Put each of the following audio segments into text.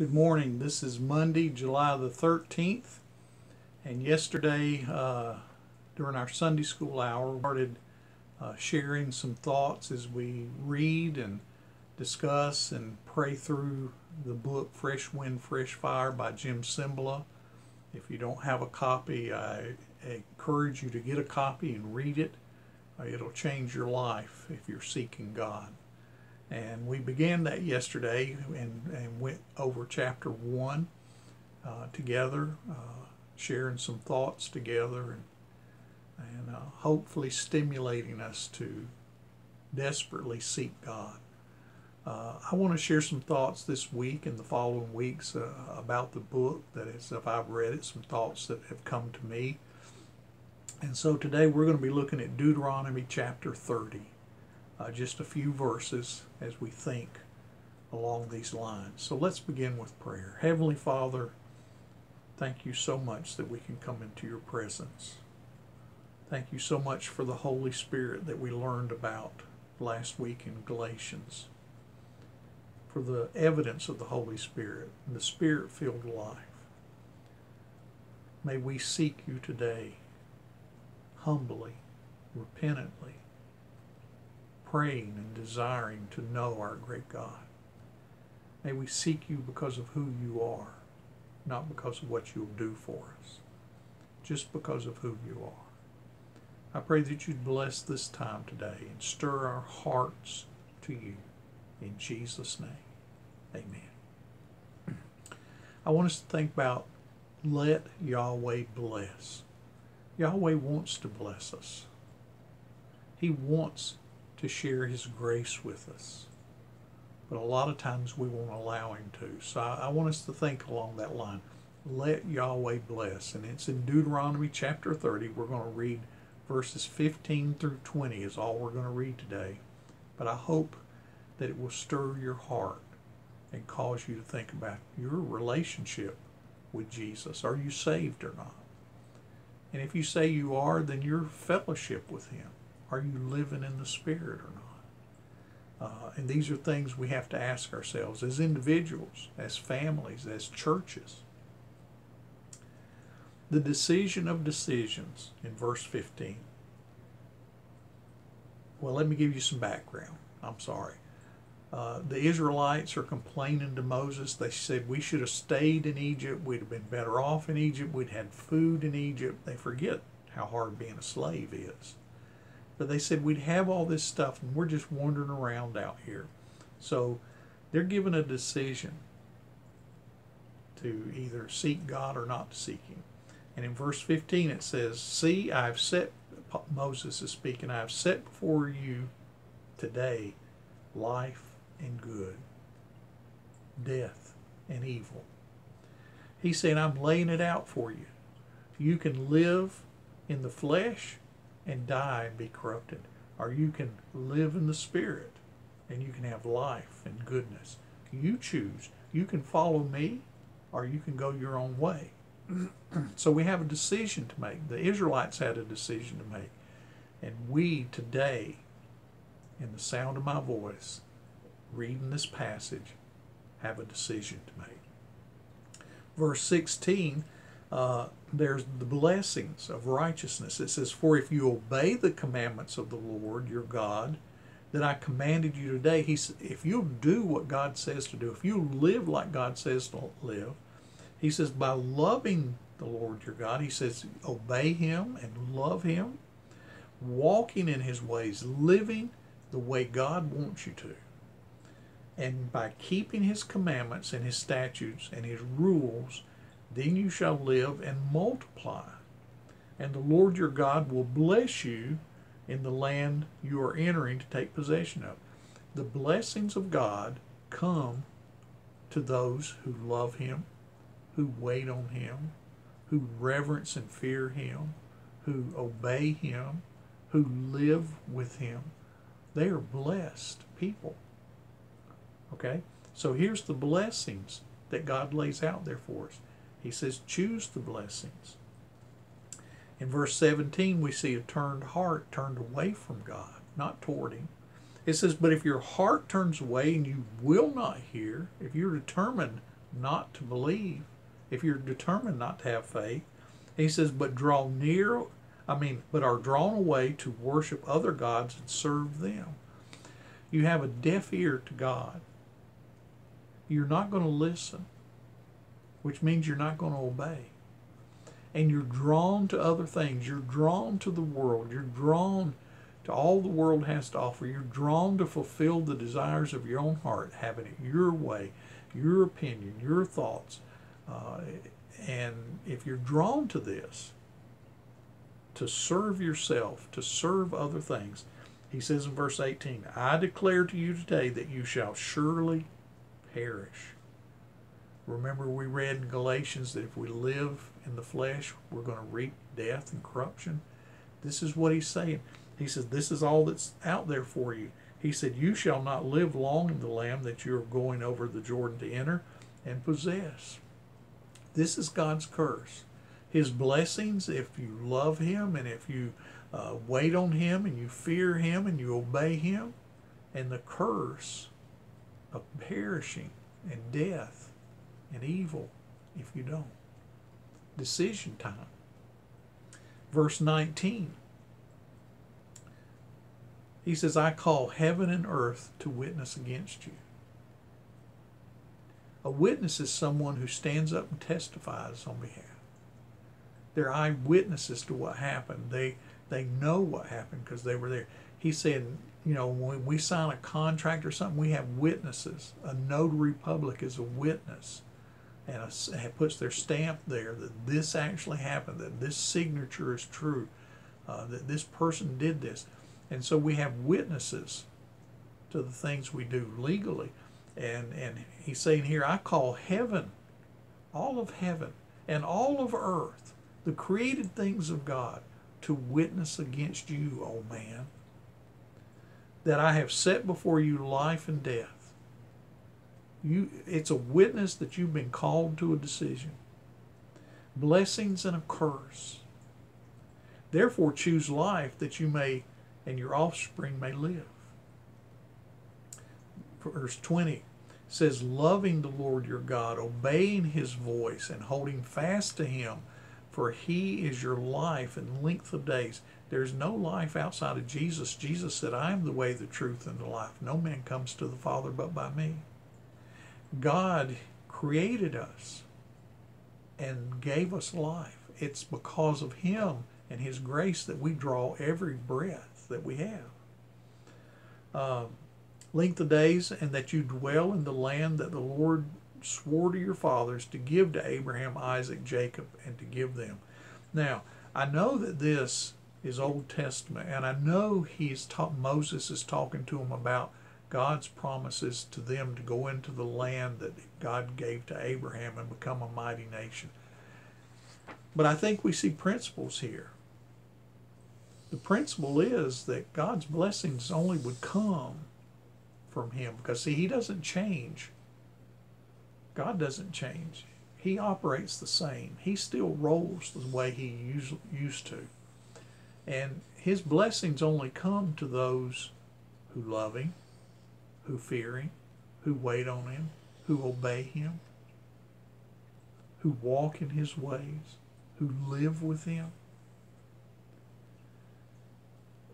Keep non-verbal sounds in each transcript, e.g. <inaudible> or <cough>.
Good morning. This is Monday, July the 13th. And yesterday, uh, during our Sunday school hour, we started uh, sharing some thoughts as we read and discuss and pray through the book Fresh Wind, Fresh Fire by Jim Cymbala. If you don't have a copy, I encourage you to get a copy and read it. Uh, It'll change your life if you're seeking God. And we began that yesterday and, and went over chapter one uh, together, uh, sharing some thoughts together and, and uh, hopefully stimulating us to desperately seek God. Uh, I want to share some thoughts this week and the following weeks uh, about the book that is, if I've read it, some thoughts that have come to me. And so today we're going to be looking at Deuteronomy chapter 30 uh, just a few verses as we think along these lines. So let's begin with prayer. Heavenly Father, thank you so much that we can come into your presence. Thank you so much for the Holy Spirit that we learned about last week in Galatians, for the evidence of the Holy Spirit, and the Spirit filled life. May we seek you today humbly, repentantly, praying and desiring to know our great God. May we seek you because of who you are, not because of what you'll do for us, just because of who you are. I pray that you'd bless this time today and stir our hearts to you. In Jesus' name, amen. I want us to think about let Yahweh bless. Yahweh wants to bless us. He wants to share his grace with us. But a lot of times we won't allow him to. So I, I want us to think along that line. Let Yahweh bless. And it's in Deuteronomy chapter 30. We're going to read verses 15 through 20 is all we're going to read today. But I hope that it will stir your heart and cause you to think about your relationship with Jesus. Are you saved or not? And if you say you are, then your fellowship with him. Are you living in the Spirit or not? Uh, and these are things we have to ask ourselves as individuals, as families, as churches. The decision of decisions in verse 15. Well, let me give you some background. I'm sorry. Uh, the Israelites are complaining to Moses. They said, We should have stayed in Egypt. We'd have been better off in Egypt. We'd had food in Egypt. They forget how hard being a slave is. But they said we'd have all this stuff and we're just wandering around out here. So they're given a decision to either seek God or not to seek Him. And in verse 15 it says, See, I've set, Moses is speaking, I've set before you today life and good, death and evil. He's saying, I'm laying it out for you. You can live in the flesh and die and be corrupted. Or you can live in the Spirit and you can have life and goodness. You choose. You can follow me or you can go your own way. <clears throat> so we have a decision to make. The Israelites had a decision to make. And we today, in the sound of my voice, reading this passage, have a decision to make. Verse 16 uh, there's the blessings of righteousness. It says, For if you obey the commandments of the Lord your God that I commanded you today, he if you'll do what God says to do, if you live like God says to live, he says, by loving the Lord your God, he says, obey him and love him, walking in his ways, living the way God wants you to. And by keeping his commandments and his statutes and his rules, then you shall live and multiply. And the Lord your God will bless you in the land you are entering to take possession of. The blessings of God come to those who love him, who wait on him, who reverence and fear him, who obey him, who live with him. They are blessed people. Okay? So here's the blessings that God lays out there for us. He says, choose the blessings. In verse 17, we see a turned heart turned away from God, not toward Him. It says, But if your heart turns away and you will not hear, if you're determined not to believe, if you're determined not to have faith, he says, but draw near, I mean, but are drawn away to worship other gods and serve them. You have a deaf ear to God. You're not going to listen, which means you're not going to obey. And you're drawn to other things. You're drawn to the world. You're drawn to all the world has to offer. You're drawn to fulfill the desires of your own heart, having it your way, your opinion, your thoughts. Uh, and if you're drawn to this, to serve yourself, to serve other things, he says in verse 18, I declare to you today that you shall surely perish. Remember, we read in Galatians that if we live in the flesh, we're going to reap death and corruption. This is what he's saying. He says, This is all that's out there for you. He said, You shall not live long in the land that you are going over the Jordan to enter and possess. This is God's curse. His blessings, if you love Him and if you uh, wait on Him and you fear Him and you obey Him, and the curse of perishing and death and evil if you don't. Decision time. Verse 19. He says, I call heaven and earth to witness against you. A witness is someone who stands up and testifies on behalf. They're eyewitnesses to what happened. They they know what happened because they were there. He said, you know, when we sign a contract or something, we have witnesses. A notary public is a witness and a, puts their stamp there that this actually happened, that this signature is true, uh, that this person did this. And so we have witnesses to the things we do legally. And, and he's saying here, I call heaven, all of heaven, and all of earth, the created things of God, to witness against you, O man, that I have set before you life and death. You, it's a witness that you've been called to a decision. Blessings and a curse. Therefore, choose life that you may and your offspring may live. Verse 20 says, Loving the Lord your God, obeying his voice, and holding fast to him, for he is your life and length of days. There's no life outside of Jesus. Jesus said, I am the way, the truth, and the life. No man comes to the Father but by me. God created us and gave us life. It's because of him and his grace that we draw every breath that we have. Uh, length of days, and that you dwell in the land that the Lord swore to your fathers to give to Abraham, Isaac, Jacob, and to give them. Now, I know that this is Old Testament, and I know he's taught Moses is talking to him about God's promises to them to go into the land that God gave to Abraham and become a mighty nation. But I think we see principles here. The principle is that God's blessings only would come from him because see he doesn't change. God doesn't change. He operates the same. He still rolls the way he used, used to. And his blessings only come to those who love him who fear him who wait on him who obey him who walk in his ways who live with him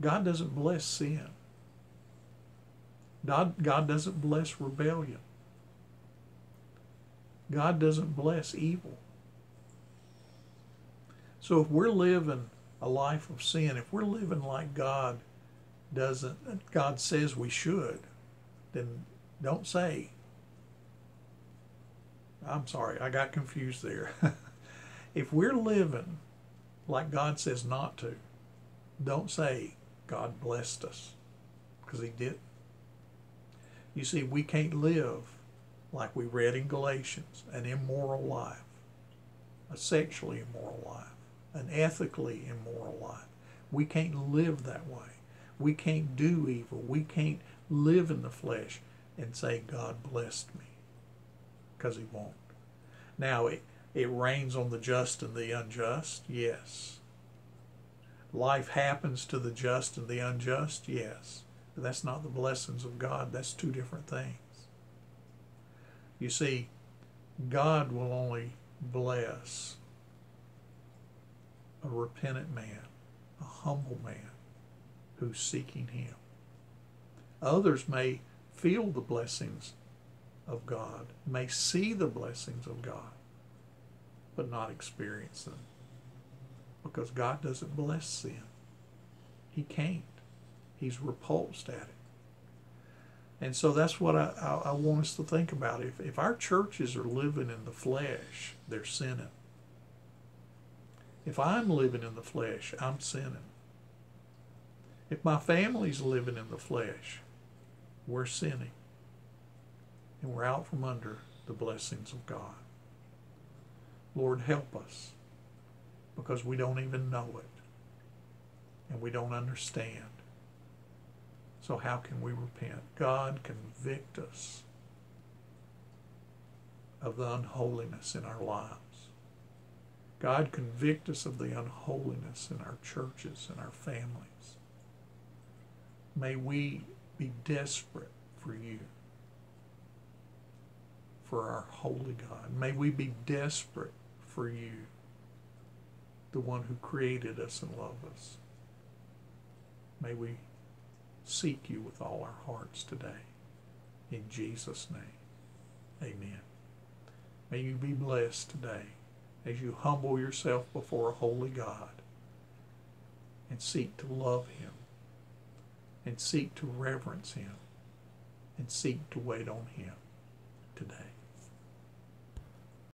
God doesn't bless sin. God, God doesn't bless rebellion. God doesn't bless evil. So if we're living a life of sin, if we're living like God doesn't, God says we should, then don't say, I'm sorry, I got confused there. <laughs> if we're living like God says not to, don't say, God blessed us because he did. You see, we can't live like we read in Galatians, an immoral life, a sexually immoral life, an ethically immoral life. We can't live that way. We can't do evil. We can't live in the flesh and say, God blessed me, because he won't. Now, it, it rains on the just and the unjust, yes. Life happens to the just and the unjust, yes. But that's not the blessings of God. That's two different things. You see, God will only bless a repentant man, a humble man who's seeking Him. Others may feel the blessings of God, may see the blessings of God, but not experience them. Because God doesn't bless sin. He can't. He's repulsed at it. And so that's what I, I, I want us to think about. If, if our churches are living in the flesh, they're sinning. If I'm living in the flesh, I'm sinning. If my family's living in the flesh, we're sinning. And we're out from under the blessings of God. Lord, help us because we don't even know it and we don't understand. So how can we repent? God convict us of the unholiness in our lives. God convict us of the unholiness in our churches and our families. May we be desperate for you, for our holy God. May we be desperate for you, the one who created us and loved us. May we seek you with all our hearts today. In Jesus' name, amen. May you be blessed today as you humble yourself before a holy God and seek to love him and seek to reverence him and seek to wait on him today.